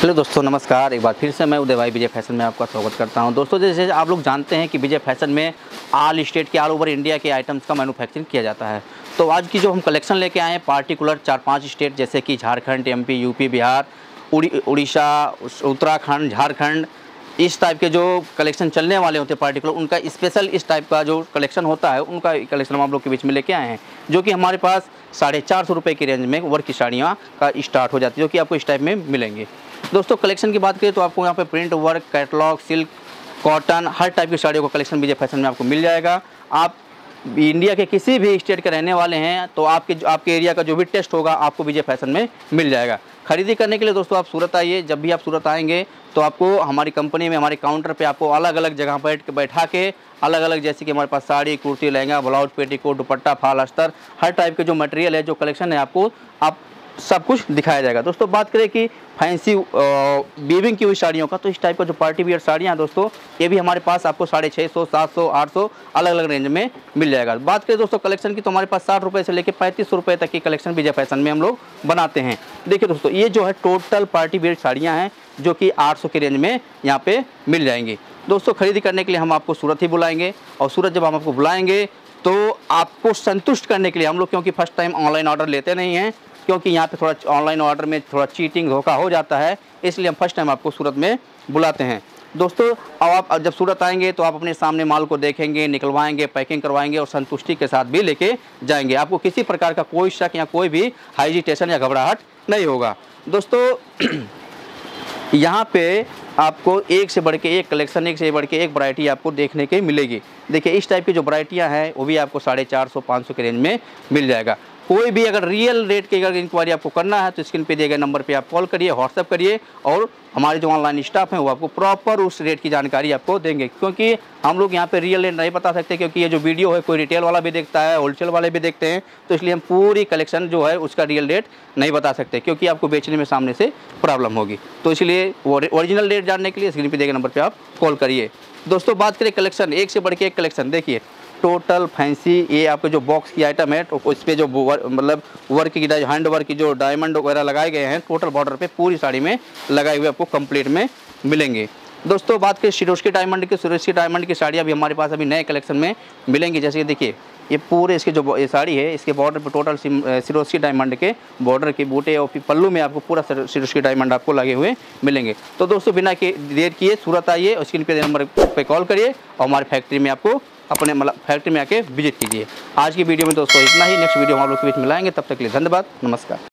Hello दोस्तों, नमस्कार। एक बार फिर से मैं उदय भाई, विजय फ़ैशन में आपका स्वागत करता हूँ। दोस्तों, जैसे आप लोग जानते हैं कि विजय फ़ैशन में ऑल स्टेट के ऑल ओवर इंडिया के आइटम्स का मैन्युफैक्चरिंग किया जाता है। तो आज की जो हम कलेक्शन लेके आए हैं, पार्टिकुलर चार पाँच स्टेट, जैसे कि झारखंड, एमपी, यूपी, बिहार उड़ीसा, उत्तराखंड, झारखंड, इस टाइप के जो कलेक्शन चलने वाले होते हैं पार्टिकुलर, उनका स्पेशल इस टाइप का जो कलेक्शन होता है, उनका कलेक्शन हम आप लोग के बीच में लेके आए हैं, जो कि हमारे पास साढ़े चार सौ रुपये की रेंज में वर्क की साड़ियाँ का स्टार्ट हो जाती है, जो कि आपको इस टाइप में मिलेंगे। दोस्तों कलेक्शन की बात करें तो आपको यहाँ पे print work catalogue silk cotton हर टाइप की साड़ियों का कलेक्शन विजय फ़ैशन में आपको मिल जाएगा। आप इंडिया के किसी भी स्टेट के रहने वाले हैं तो आपके आपके एरिया का जो भी टेस्ट होगा, आपको विजय फ़ैशन में मिल जाएगा। खरीदी करने के लिए दोस्तों, आप सूरत आइए। जब भी आप सूरत आएँगे तो आपको हमारी कंपनी में, हमारे काउंटर पे आपको अलग अलग जगह पर बैठा के अलग अलग जैसे कि हमारे पास sari, kurti, lehenga blouse petticoat, dupatta, fall, अस्तर, हर टाइप के जो मटेरियल है, जो कलेक्शन है आपको, आप सब कुछ दिखाया जाएगा। दोस्तों, बात करें कि फैंसी बीविंग की हुई साड़ियों का तो इस टाइप का जो पार्टी वियर साड़ियाँ हैं दोस्तों, ये भी हमारे पास आपको साढ़े छः सौ, सात सौ, आठ सौ अलग अलग रेंज में मिल जाएगा। बात करें दोस्तों कलेक्शन की तो हमारे पास साठ रुपये से लेकर पैंतीस रुपये तक की कलेक्शन विजय फ़ैशन में हम लोग बनाते हैं। देखिए दोस्तों, ये जो है टोटल पार्टी वियर साड़ियाँ हैं, जो कि आठ सौ की रेंज में यहाँ पर मिल जाएँगी। दोस्तों, खरीदी करने के लिए हम आपको सूरत ही बुलाएँगे और सूरत जब हम आपको बुलाएँगे तो आपको संतुष्ट करने के लिए हम लोग, क्योंकि फ़र्स्ट टाइम ऑनलाइन ऑर्डर लेते नहीं हैं क्योंकि यहाँ पे थोड़ा ऑनलाइन ऑर्डर में थोड़ा चीटिंग धोखा हो जाता है, इसलिए हम फ़र्स्ट टाइम आपको सूरत में बुलाते हैं। दोस्तों, अब आप जब सूरत आएँगे तो आप अपने सामने माल को देखेंगे, निकलवाएँगे पैकिंग करवाएँगे और संतुष्टि के साथ भी लेके जाएँगे। आपको किसी प्रकार का कोई शक या कोई भी हाइजिटेशन या घबराहट नहीं होगा। दोस्तों, यहाँ पे आपको एक से बढ़ के एक कलेक्शन एक से बढ़ के एक वरायटी आपको देखने के मिलेगी। देखिए, इस टाइप की जो वरायटियाँ हैं, वो भी आपको साढ़े चार सौ, पाँच सौ के रेंज में मिल जाएगा। कोई भी अगर रियल रेट की अगर इंक्वायरी आपको करना है तो स्क्रीन पे दिए गए नंबर पे आप कॉल करिए व्हाट्सअप करिए और हमारे जो ऑनलाइन स्टाफ हैं, वो आपको प्रॉपर उस रेट की जानकारी आपको देंगे। क्योंकि हम लोग यहाँ पे रियल रेट नहीं बता सकते, क्योंकि ये जो वीडियो है, कोई रिटेल वाला भी देखता है होलसेल वाले भी देखते हैं तो इसलिए हम पूरी कलेक्शन जो है, उसका रियल रेट नहीं बता सकते, क्योंकि आपको बेचने में सामने से प्रॉब्लम होगी। तो इसलिए ओरिजिनल रेट जानने के लिए स्क्रीन पर दिए गए नंबर पर आप कॉल करिए। दोस्तों, बात करें कलेक्शन एक से बढ़ के एक कलेक्शन देखिए। टोटल फैंसी ये आपके जो बॉक्स की आइटम है तो उस पर जो मतलब वर्क की हैंड वर्क की जो डायमंड वगैरह लगाए गए हैं टोटल बॉर्डर पे पूरी साड़ी में लगाए हुए आपको कंप्लीट में मिलेंगे। दोस्तों, बात करें सिरोस्की डायमंड की सिरोस्की डायमंड की साड़ियाँ भी हमारे पास अभी नए कलेक्शन में मिलेंगी। जैसे देखिए, ये पूरे इसके जो ये साड़ी है, इसके बॉर्डर पे टोटल सिरोस्की डायमंड के बॉर्डर के बूटे और पल्लू में आपको पूरा सिरोस्की डायमंड आपको लगे हुए मिलेंगे। तो दोस्तों, बिना के देर किए सूरत आइए और स्क्रीन पे नंबर पे कॉल करिए और हमारी फैक्ट्री में आपको अपने मतलब फैक्ट्री में आके विज़िट कीजिए। आज की वीडियो में दोस्तों इतना ही। नेक्स्ट वीडियो हम आप लोग के बीच मिलाएँगे तब तक के लिए धन्यवाद। नमस्कार।